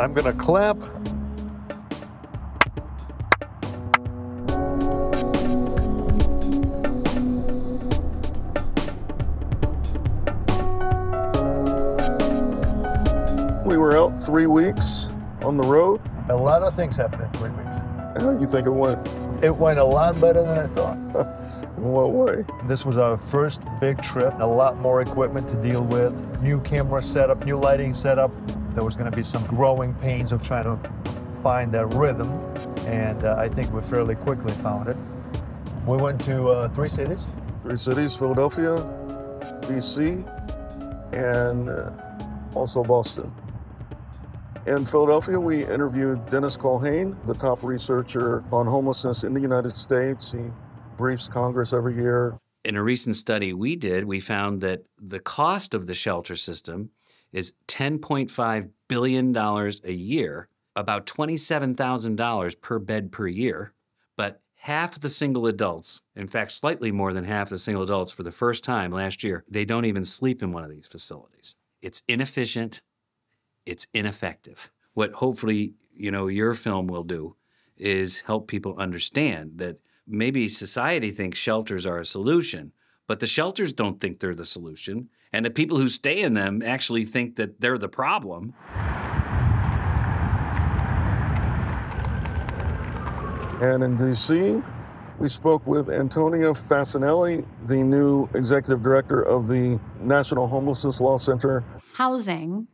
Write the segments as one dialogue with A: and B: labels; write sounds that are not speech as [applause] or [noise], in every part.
A: I'm going to clap. We were out three weeks on the road.
B: A lot of things happened in three weeks.
A: How do you think it went?
B: It went a lot better than I thought. [laughs]
A: In what way?
B: This was our first big trip, a lot more equipment to deal with, new camera setup, new lighting setup. There was going to be some growing pains of trying to find that rhythm, and uh, I think we fairly quickly found it. We went to uh, three cities.
A: Three cities Philadelphia, D.C., and uh, also Boston. In Philadelphia, we interviewed Dennis Culhane, the top researcher on homelessness in the United States. He briefs Congress every year.
C: In a recent study we did, we found that the cost of the shelter system is $10.5 billion a year, about $27,000 per bed per year. But half of the single adults, in fact, slightly more than half the single adults for the first time last year, they don't even sleep in one of these facilities. It's inefficient, it's ineffective. What hopefully, you know, your film will do is help people understand that maybe society thinks shelters are a solution, but the shelters don't think they're the solution. And the people who stay in them actually think that they're the problem.
A: And in DC, we spoke with Antonia Fasanelli, the new executive director of the National Homelessness Law Center.
D: Housing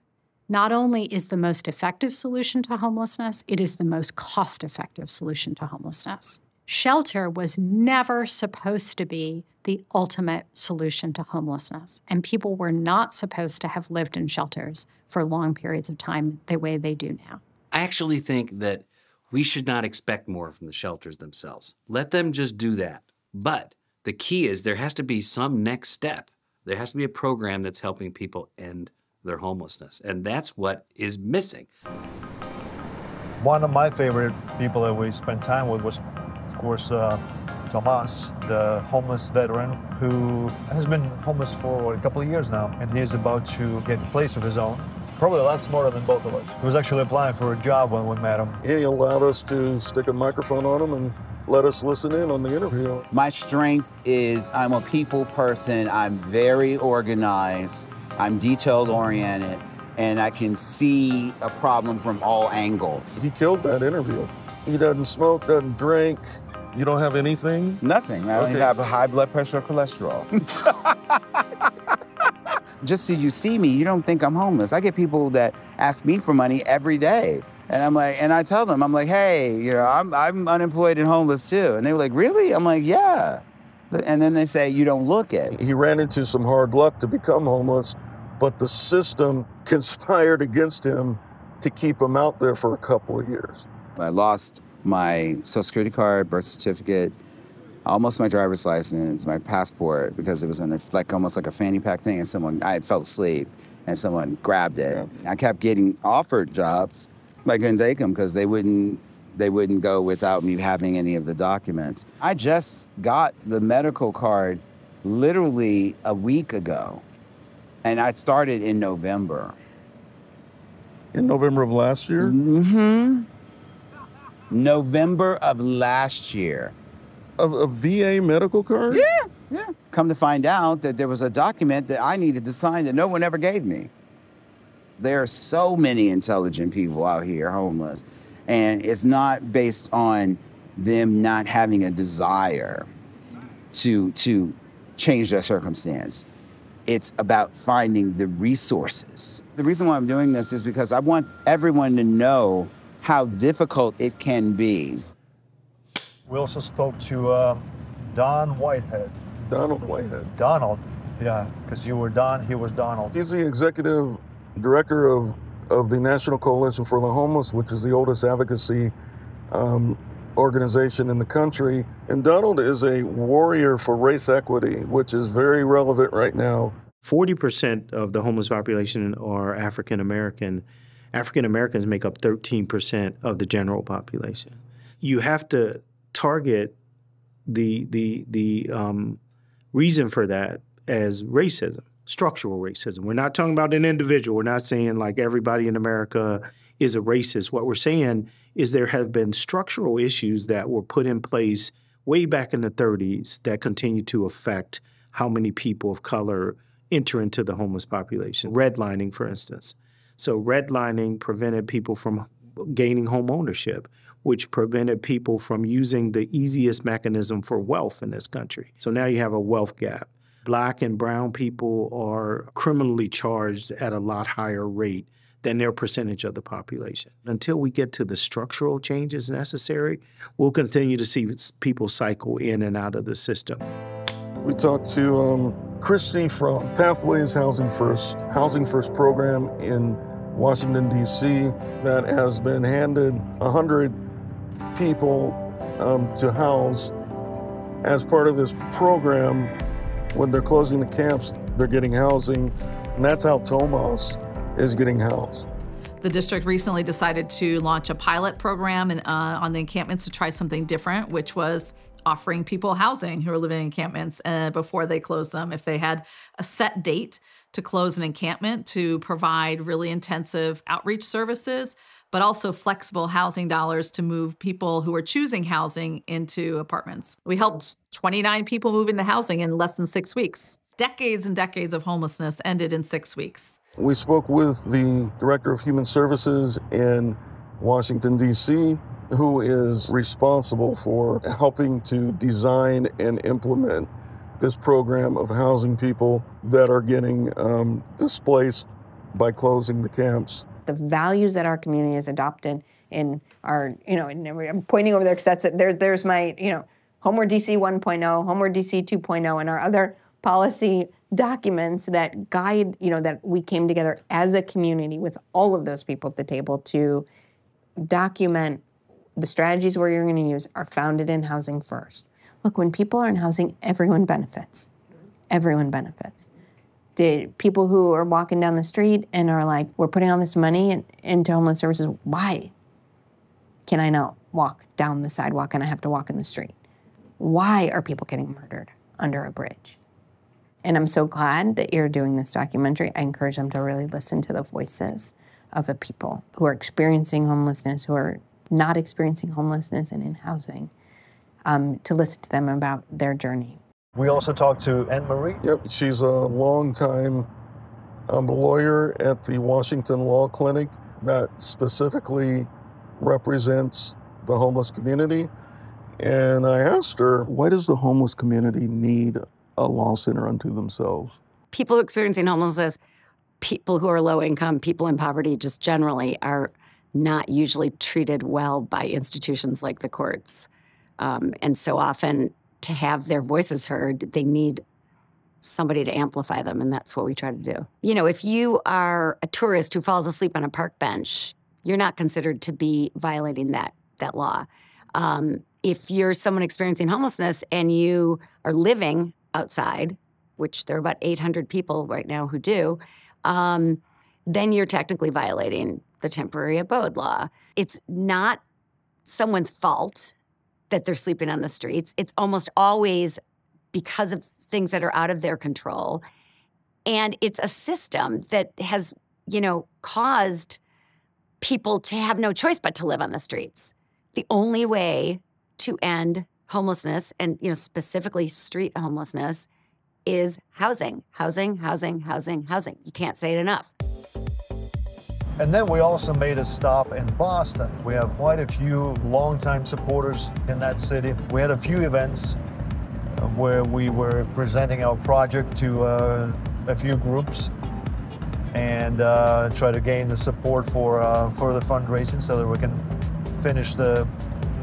D: not only is the most effective solution to homelessness, it is the most cost effective solution to homelessness. Shelter was never supposed to be the ultimate solution to homelessness, and people were not supposed to have lived in shelters for long periods of time the way they do now.
C: I actually think that we should not expect more from the shelters themselves. Let them just do that. But the key is there has to be some next step. There has to be a program that's helping people end their homelessness. And that's what is missing.
B: One of my favorite people that we spent time with was, of course, uh, Tomas, the homeless veteran who has been homeless for a couple of years now, and he is about to get a place of his own. Probably a lot smarter than both of us. He was actually applying for a job when we met him.
A: He allowed us to stick a microphone on him and let us listen in on the interview.
E: My strength is I'm a people person. I'm very organized. I'm detailed oriented. And I can see a problem from all angles.
A: He killed that interview. He doesn't smoke, doesn't drink. You don't have anything?
E: Nothing. I
A: Okay.
E: have high blood pressure or cholesterol. [laughs] Just so you see me, you don't think I'm homeless. I get people that ask me for money every day. And I'm like, and I tell them, I'm like, hey, you know, I'm, I'm unemployed and homeless too. And they were like, really? I'm like, yeah. And then they say, you don't look it.
A: He ran into some hard luck to become homeless, but the system [laughs] conspired against him to keep him out there for a couple of years.
E: I lost my social security card, birth certificate, almost my driver's license, my passport, because it was in a, like almost like a fanny pack thing, and someone I fell asleep and someone grabbed it. I kept getting offered jobs, but I couldn't take them because they wouldn't they wouldn't go without me having any of the documents. I just got the medical card literally a week ago, and I started in November.
A: In November of last year?
E: Mm-hmm. November of last year.
A: A, a VA medical card?
E: Yeah, yeah. Come to find out that there was a document that I needed to sign that no one ever gave me. There are so many intelligent people out here homeless, and it's not based on them not having a desire to to change their circumstance. It's about finding the resources. The reason why I'm doing this is because I want everyone to know how difficult it can be.
B: We also spoke to uh, Don Whitehead.
A: Donald Whitehead.
B: Donald, yeah, because you were Don, he was Donald.
A: He's the executive director of, of the National Coalition for the Homeless, which is the oldest advocacy um, organization in the country. And Donald is a warrior for race equity, which is very relevant right now.
F: 40% of the homeless population are African American. African Americans make up 13% of the general population. You have to target the the the um, reason for that as racism, structural racism. We're not talking about an individual. We're not saying like everybody in America is a racist. What we're saying is there have been structural issues that were put in place way back in the 30s that continue to affect how many people of color enter into the homeless population. Redlining, for instance. So, redlining prevented people from gaining home ownership, which prevented people from using the easiest mechanism for wealth in this country. So now you have a wealth gap. Black and brown people are criminally charged at a lot higher rate than their percentage of the population. Until we get to the structural changes necessary, we'll continue to see people cycle in and out of the system.
A: We talked to um, Christy from Pathways Housing First, Housing First program in Washington, D.C., that has been handed 100 people um, to house as part of this program. When they're closing the camps, they're getting housing, and that's how Tomas is getting housed.
G: The district recently decided to launch a pilot program in, uh, on the encampments to try something different, which was offering people housing who are living in encampments uh, before they close them. If they had a set date to close an encampment to provide really intensive outreach services, but also flexible housing dollars to move people who are choosing housing into apartments. We helped 29 people move into housing in less than six weeks. Decades and decades of homelessness ended in six weeks.
A: We spoke with the Director of Human Services in Washington, D.C., who is responsible for helping to design and implement this program of housing people that are getting um, displaced by closing the camps.
H: The values that our community has adopted in our, you know, I'm pointing over there because that's it. There, there's my, you know, Homeward DC 1.0, Homeward DC 2.0, and our other policy documents that guide, you know, that we came together as a community with all of those people at the table to document the strategies we're going to use are founded in housing first. Look, when people are in housing, everyone benefits. Everyone benefits. The people who are walking down the street and are like, we're putting all this money in, into homeless services, why can I not walk down the sidewalk and I have to walk in the street? Why are people getting murdered under a bridge? And I'm so glad that you're doing this documentary. I encourage them to really listen to the voices of the people who are experiencing homelessness, who are not experiencing homelessness and in housing, um, to listen to them about their journey.
B: We also talked to Anne Marie.
A: Yep, she's a longtime um, lawyer at the Washington Law Clinic that specifically represents the homeless community. And I asked her, why does the homeless community need a law center unto themselves?
I: People experiencing homelessness, people who are low income, people in poverty, just generally are not usually treated well by institutions like the courts. Um, and so often, to have their voices heard, they need somebody to amplify them, and that's what we try to do. You know, if you are a tourist who falls asleep on a park bench, you're not considered to be violating that that law. Um, if you're someone experiencing homelessness and you are living outside, which there are about 800 people right now who do, um, then you're technically violating the temporary abode law. It's not someone's fault that they're sleeping on the streets. It's almost always because of things that are out of their control. And it's a system that has, you know, caused people to have no choice but to live on the streets. The only way to end homelessness and, you know, specifically street homelessness is housing, housing, housing, housing, housing. You can't say it enough.
B: And then we also made a stop in Boston. We have quite a few longtime supporters in that city. We had a few events uh, where we were presenting our project to uh, a few groups and uh, try to gain the support for uh, for the fundraising so that we can finish the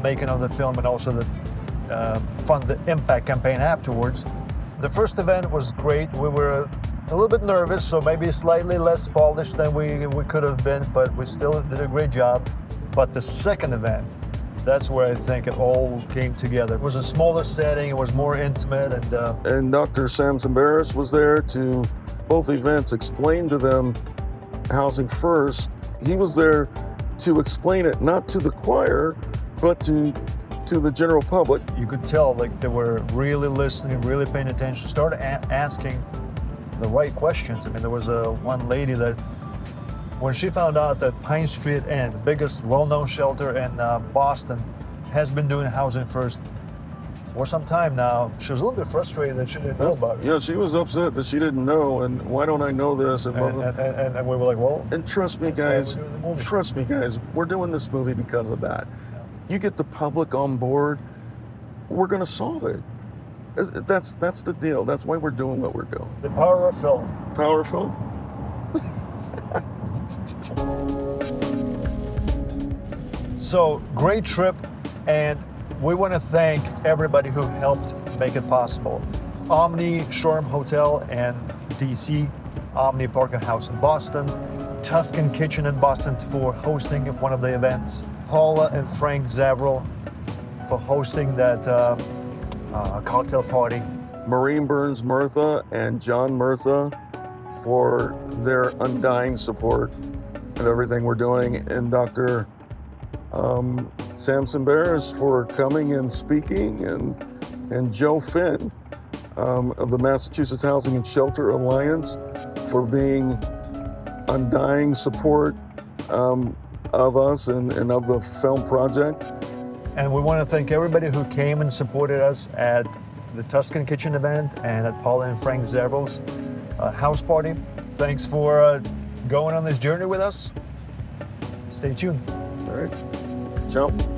B: making of the film and also the uh, fund the impact campaign afterwards. The first event was great. We were a little bit nervous, so maybe slightly less polished than we, we could have been, but we still did a great job. But the second event, that's where I think it all came together. It was a smaller setting, it was more intimate, and uh,
A: and Dr. Sam Tsemberis was there to both events explain to them housing first. He was there to explain it not to the choir, but to to the general public.
B: You could tell like they were really listening, really paying attention, started asking the right questions. I mean, there was a one lady that when she found out that Pine Street Inn, the biggest well-known shelter in uh, Boston, has been doing housing first for some time now, she was a little bit frustrated that she didn't know about it.
A: Yeah, she was upset that she didn't know, and why don't I know this? And,
B: And, and, and, and we were like, well,
A: And trust me, guys.
B: we're doing the movie.
A: Trust me, guys. We're doing this movie because of that. You get the public on board, we're going to solve it. That's that's the deal. That's why we're doing what we're doing.
B: the power of film.
A: Powerful. [laughs]
B: So great trip, and we want to thank everybody who helped make it possible. Omni Shoreham Hotel in DC, Omni Parker House in Boston, Tuscan Kitchen in Boston for hosting one of the events, Paula and Frank Zavrl for hosting that uh, uh, cocktail party.
A: Maureen Burns Murtha and John Murtha for their undying support of everything we're doing, and Dr. Um, Sam Tsemberis for coming and speaking, and and Joe Finn um, of the Massachusetts Housing and Shelter Alliance for being undying support um, of us and, and of the film project.
B: And we want to thank everybody who came and supported us at the Tuscan Kitchen event and at Paula and Frank Zavrl's uh, house party. Thanks for uh, going on this journey with us. Stay tuned.
A: All right, ciao.